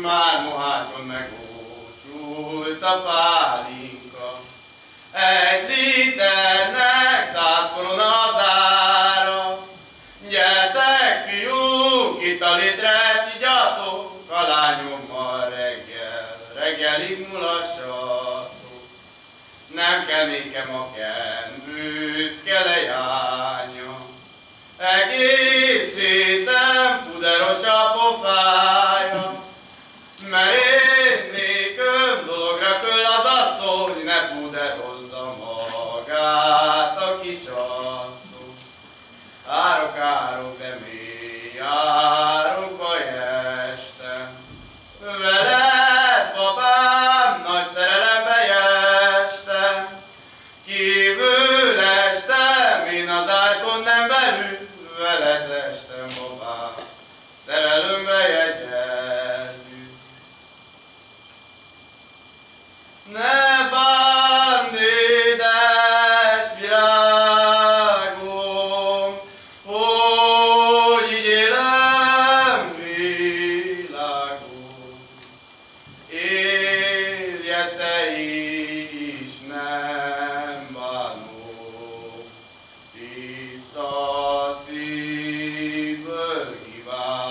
már mohácson megócsult a pálinka. Egy liternek száz korona az ára. Gyertek, fiúk, itt a litres, igyatok, a lányommal reggel, reggelig mulassatok. Nem kell nékem a ken, büszke. Asszony, ne puderozza magát a kisasszony. Árok, árok, de mély, árok a este. Veled, babám, nagy szerelembe jestem. Kívül estem, én az ágykon nem belül, veled estem, babám, szerelőmbe jegyeltük. Ne Élje te is, nem bánom, tiszta szívből kívánom.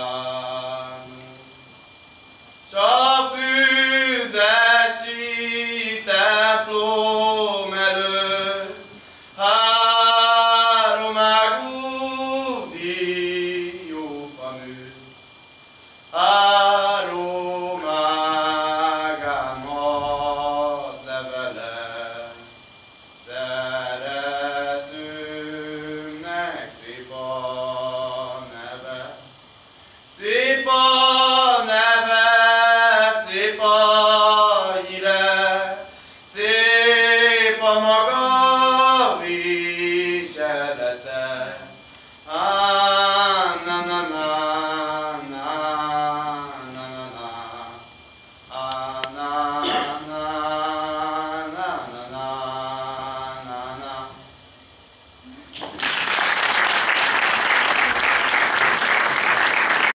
Mama.